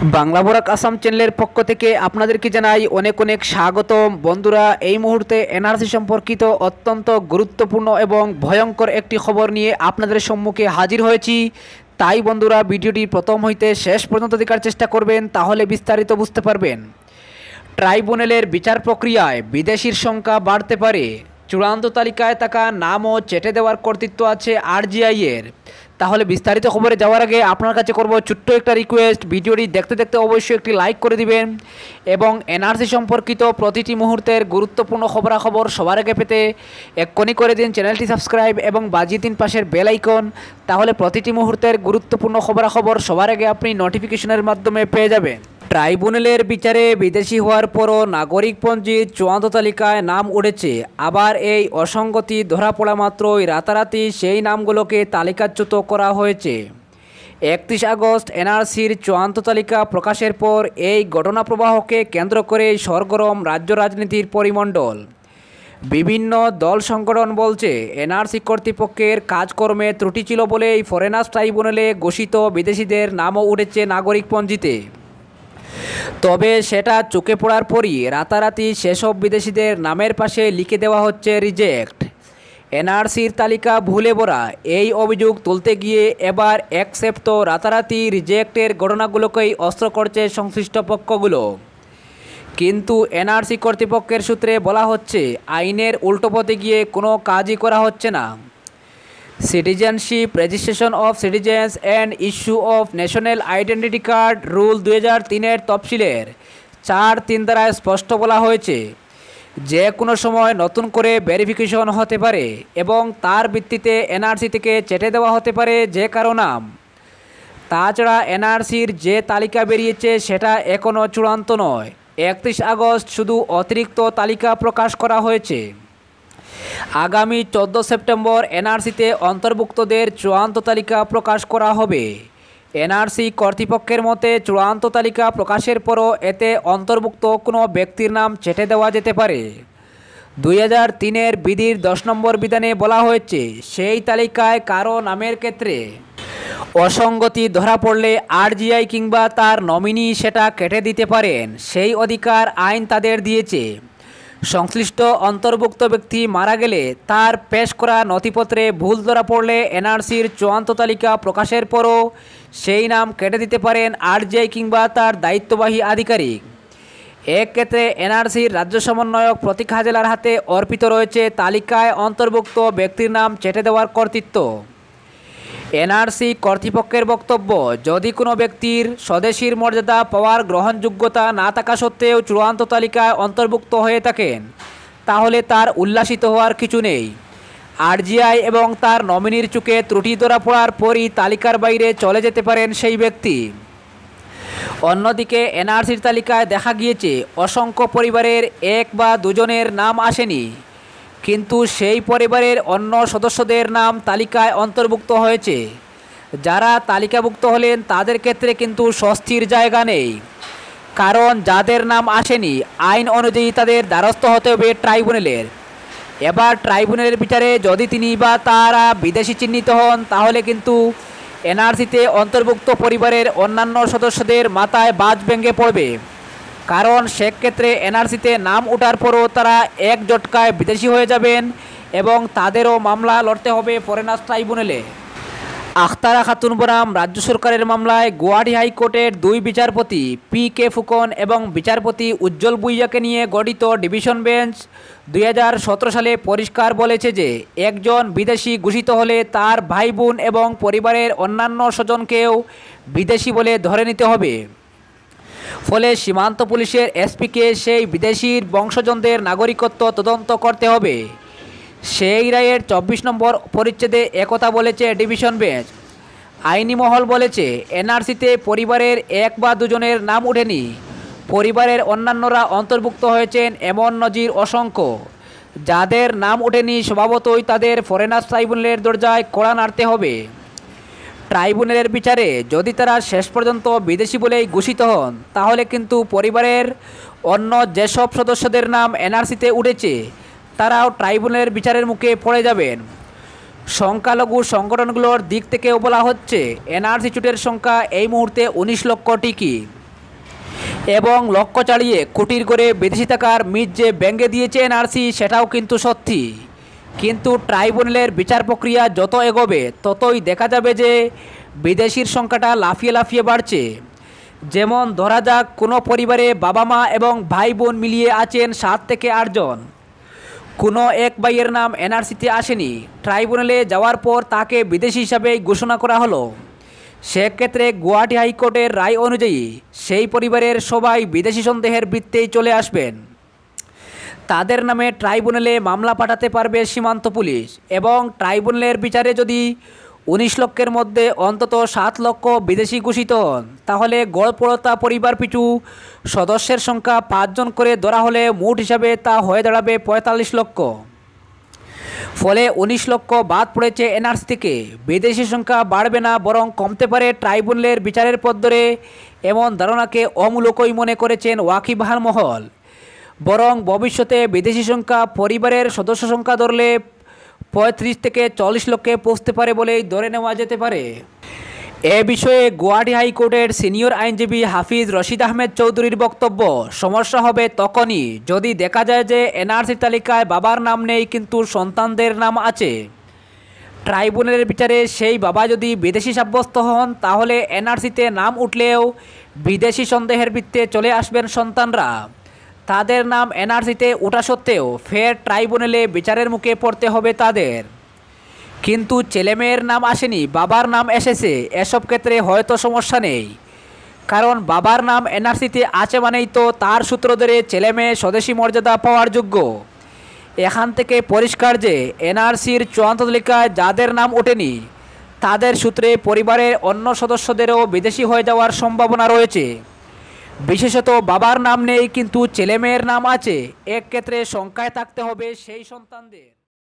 বাংলা বরাক আসাম চ্যানেলের পক্ষ থেকে আপনাদেরকে জানাই অনেক অনেক স্বাগতম। বন্ধুরা, এই মুহূর্তে এনআরসি সম্পর্কিত অত্যন্ত গুরুত্বপূর্ণ এবং ভয়ঙ্কর একটি খবর নিয়ে আপনাদের সম্মুখে হাজির হয়েছি। তাই বন্ধুরা, ভিডিওটি প্রথম হইতে শেষ পর্যন্ত দেখার চেষ্টা করবেন, তাহলে বিস্তারিত বুঝতে পারবেন। ট্রাইব্যুনালের বিচার প্রক্রিয়ায় বিদেশির সংখ্যা বাড়তে পারে। চূড়ান্ত তালিকায় থাকা নামও চেটে দেওয়ার কর্তৃত্ব আছে আরজিআই এর তাহলে বিস্তারিত খবরে যাওয়ার আগে আপনার কাছে করব ছোট্ট একটা রিকোয়েস্ট ভিডিওটি দেখতে দেখতে অবশ্যই একটি লাইক করে দিবেন এবং এনআরসি সম্পর্কিত প্রতিটি মুহূর্তের গুরুত্বপূর্ণ খবরাখবর সবার আগে পেতে এক্ষুনি করে দিন চ্যানেলটি সাবস্ক্রাইব এবং বাজিয়ে দিন পাশের বেল আইকন তাহলে প্রতিটি মুহূর্তের গুরুত্বপূর্ণ খবরাখবর সবার আগে আপনি নোটিফিকেশনের মাধ্যমে পেয়ে যাবেন। ট্রাইব্যুনালের বিচারে বিদেশি হওয়ার পরও নাগরিকপঞ্জির চূড়ান্ত তালিকায় নাম উঠেছে আবার এই অসঙ্গতি ধরা পড়া মাত্রই রাতারাতি সেই নামগুলোকে তালিকাচ্যুত করা হয়েছে। একত্রিশ আগস্ট এনআরসির চূড়ান্ত তালিকা প্রকাশের পর এই ঘটনা প্রবাহকে কেন্দ্র করে সরগরম রাজ্য রাজনীতির পরিমণ্ডল। বিভিন্ন দল সংগঠন বলছে, এনআরসি কর্তৃপক্ষের কাজকর্মে ত্রুটি ছিল বলেই ফরেনার্স ট্রাইব্যুনালে ঘোষিত বিদেশিদের নামও উঠেছে নাগরিকপঞ্জিতে। তবে সেটা চোখে পড়ার পরই রাতারাতি সেসব বিদেশিদের নামের পাশে লিখে দেওয়া হচ্ছে রিজেক্ট। এনআরসির তালিকা ভুলে ভরা এই অভিযোগ তুলতে গিয়ে এবার অ্যাকসেপ্ট তো রাতারাতি রিজেক্টের ঘটনাগুলোকেই অস্ত্র করছে সংশ্লিষ্ট পক্ষগুলো। কিন্তু এনআরসি কর্তৃপক্ষের সূত্রে বলা হচ্ছে, আইনের উল্টো পথে গিয়ে কোনো কাজই করা হচ্ছে না। Citizenship registration of citizens and issue of national identity card rule দুই হাজার তিনের তফসিলের চার তিন দ্বারায় স্পষ্ট বলা হয়েছে, যে কোনো সময় নতুন করে ভেরিফিকেশন হতে পারে এবং তার ভিত্তিতে এনআরসি থেকে চেটে দেওয়া হতে পারে যে কারও নাম। তাছাড়া এনআরসির যে তালিকা বেরিয়েছে সেটা এখনও চূড়ান্ত নয়। একত্রিশ আগস্ট শুধু অতিরিক্ত তালিকা প্রকাশ করা হয়েছে। আগামী চোদ্দ সেপ্টেম্বর এনআরসিতে অন্তর্ভুক্তদের চূড়ান্ত তালিকা প্রকাশ করা হবে। এনআরসি কর্তৃপক্ষের মতে চূড়ান্ত তালিকা প্রকাশের পরও এতে অন্তর্ভুক্ত কোনো ব্যক্তির নাম চেটে দেওয়া যেতে পারে। দুই হাজার তিনের বিধির দশ নম্বর বিধানে বলা হয়েছে, সেই তালিকায় কারও নামের ক্ষেত্রে অসঙ্গতি ধরা পড়লে আরজিআই কিংবা তার নমিনি সেটা কেটে দিতে পারেন। সেই অধিকার আইন তাদের দিয়েছে। সংশ্লিষ্ট অন্তর্ভুক্ত ব্যক্তি মারা গেলে তার পেশ করা নথিপত্রে ভুল ধরা পড়লে এনআরসির চূড়ান্ত তালিকা প্রকাশের পরও সেই নাম কেটে দিতে পারেন আরজিআই কিংবা তার দায়িত্ববাহী আধিকারিক। এক্ষেত্রে এনআরসির রাজ্য সমন্বয়ক প্রতীক হাজেলার হাতে অর্পিত রয়েছে তালিকায় অন্তর্ভুক্ত ব্যক্তির নাম চেটে দেওয়ার কর্তৃত্ব। এনআরসি কর্তৃপক্ষের বক্তব্য, যদি কোনো ব্যক্তির স্বদেশীর মর্যাদা, পাওয়ার, গ্রহণযোগ্যতা না থাকা সত্ত্বেও চূড়ান্ত তালিকায় অন্তর্ভুক্ত হয়ে থাকেন, তাহলে তার উল্লাসিত হওয়ার কিছু নেই। আরজিআই এবং তার নমিনির চুকে ত্রুটি ধরা পড়ার পরই তালিকার বাইরে চলে যেতে পারেন সেই ব্যক্তি। অন্যদিকে, এনআরসির তালিকায় দেখা গিয়েছে, অসংখ্য পরিবারের এক বা দুজনের নাম আসেনি। কিন্তু সেই পরিবারের অন্য সদস্যদের নাম তালিকায় অন্তর্ভুক্ত হয়েছে। যারা তালিকাভুক্ত হলেন, তাদের ক্ষেত্রে কিন্তু স্বস্তির জায়গা নেই। কারণ যাদের নাম আসেনি, আইন অনুযায়ী তাদের দ্বারস্থ হতে হবে ট্রাইব্যুনালের। এবার ট্রাইব্যুনালের বিচারে যদি তিনি বা তারা বিদেশি চিহ্নিত হন, তাহলে কিন্তু এনআরসিতে অন্তর্ভুক্ত পরিবারের অন্যান্য সদস্যদের মাথায় বাজ ভেঙে পড়বে। কারণ সেক্ষেত্রে এনআরসিতে নাম ওঠার পরও তারা এক জটকায় বিদেশি হয়ে যাবেন এবং তাদেরও মামলা লড়তে হবে ফরেনার্স ট্রাইব্যুনালে। আখতারা খাতুন বনাম রাজ্য সরকারের মামলায় গুয়াহাটি হাইকোর্টের দুই বিচারপতি পি কে ফুকন এবং বিচারপতি উজ্জ্বল বুইয়াকে নিয়ে গঠিত ডিভিশন বেঞ্চ দুই হাজার সতেরো সালে পরিষ্কার বলেছে যে একজন বিদেশি ঘোষিত হলে তার ভাই বোন এবং পরিবারের অন্যান্য স্বজনকেও বিদেশি বলে ধরে নিতে হবে। ফলে সীমান্ত পুলিশের এসপিকে সেই বিদেশির বংশজনদের নাগরিকত্ব তদন্ত করতে হবে। সেই রায়ের চব্বিশ নম্বর পরিচ্ছেদে একথা বলেছে ডিভিশন বেঞ্চ। আইনি মহল বলেছে, এনআরসিতে পরিবারের এক বা দুজনের নাম ওঠেনি। পরিবারের অন্যান্যরা অন্তর্ভুক্ত হয়েছেন এমন নজির অসংখ্য। যাদের নাম ওঠেনি, স্বভাবতই তাদের ফরেনার্স ট্রাইব্যুনালের দরজায় কড়া নাড়তে হবে। ট্রাইব্যুনালের বিচারে যদি তারা শেষ পর্যন্ত বিদেশি বলেই ঘোষিত হন, তাহলে কিন্তু পরিবারের অন্য যেসব সদস্যদের নাম এনআরসিতে উঠেছে, তারাও ট্রাইব্যুনালের বিচারের মুখে পড়ে যাবেন। সংখ্যালঘু সংগঠনগুলোর দিক থেকেও বলা হচ্ছে, এনআরসি চুটের সংখ্যা এই মুহূর্তে উনিশ লক্ষ টিকি। এবং লক্ষ্য চালিয়ে কুটির করে বিদেশি থাকার মিট যে ব্যাঙ্গে দিয়েছে এনআরসি, সেটাও কিন্তু সত্যি। কিন্তু ট্রাইব্যুনালের বিচার প্রক্রিয়া যত এগোবে, ততই দেখা যাবে যে বিদেশির সংখ্যাটা লাফিয়ে লাফিয়ে বাড়ছে। যেমন ধরা যাক, কোনো পরিবারে বাবা মা এবং ভাই বোন মিলিয়ে আছেন সাত থেকে আটজন কোনো এক ভাইয়ের নাম এনআরসিতে আসেনি। ট্রাইব্যুনালে যাওয়ার পর তাকে বিদেশি হিসাবে ঘোষণা করা হলো। সেক্ষেত্রে গুয়াহাটি হাইকোর্টের রায় অনুযায়ী সেই পরিবারের সবাই বিদেশি সন্দেহের বৃত্তেই চলে আসবেন। তাদের নামে ট্রাইব্যুনালে মামলা পাঠাতে পারবে সীমান্ত পুলিশ এবং ট্রাইব্যুনালের বিচারে যদি উনিশ লক্ষের মধ্যে অন্তত সাত লক্ষ বিদেশি ঘোষিত হন, তাহলে গড়পড়তা পরিবার পিছু সদস্যের সংখ্যা পাঁচজন করে ধরা হলে মোট হিসাবে তা হয়ে দাঁড়াবে পঁয়তাল্লিশ লক্ষ। ফলে উনিশ লক্ষ বাদ পড়েছে এনআরসি থেকে। বিদেশি সংখ্যা বাড়বে না, বরং কমতে পারে ট্রাইব্যুনালের বিচারের পথ ধরে, এমন ধারণাকে অমূলকই মনে করেছেন ওয়াকিবহার মহল বরং ভবিষ্যতে বিদেশি সংখ্যা পরিবারের সদস্য সংখ্যা ধরলে পঁয়ত্রিশ থেকে চল্লিশ লক্ষে পৌঁছতে পারে বলেই ধরে নেওয়া যেতে পারে। এ বিষয়ে গুয়াহাটি হাইকোর্টের সিনিয়র আইনজীবী হাফিজ রশিদ আহমেদ চৌধুরীর বক্তব্য। সমস্যা হবে তখনই যদি দেখা যায় যে এনআরসি তালিকায় বাবার নাম নেই কিন্তু সন্তানদের নাম আছে। ট্রাইব্যুনালের বিচারে সেই বাবা যদি বিদেশি সাব্যস্ত হন, তাহলে এনআরসিতে নাম উঠলেও বিদেশি সন্দেহের বৃত্তে চলে আসবেন সন্তানরা। তাদের নাম এনআরসিতে ওঠা সত্ত্বেও ফের ট্রাইব্যুনালে বিচারের মুখে পড়তে হবে তাদের। কিন্তু ছেলেমেয়ের নাম আসেনি, বাবার নাম এসেছে, এসব ক্ষেত্রে হয়তো সমস্যা নেই। কারণ বাবার নাম এনআরসিতে আছে মানেই তো তার সূত্র ধরে ছেলেমেয়ে স্বদেশী মর্যাদা পাওয়ার যোগ্য। এখান থেকে পরিষ্কার যে এনআরসির চূড়ান্ত তালিকায় যাদের নাম ওঠেনি, তাদের সূত্রে পরিবারের অন্য সদস্যদেরও বিদেশি হয়ে যাওয়ার সম্ভাবনা রয়েছে। বিশেষত বাবার নাম নেই, কিন্তু ছেলেমেয়ের নাম আছে। এক ক্ষেত্রে সংখ্যায় থাকতে হবে সেই সন্তানদের।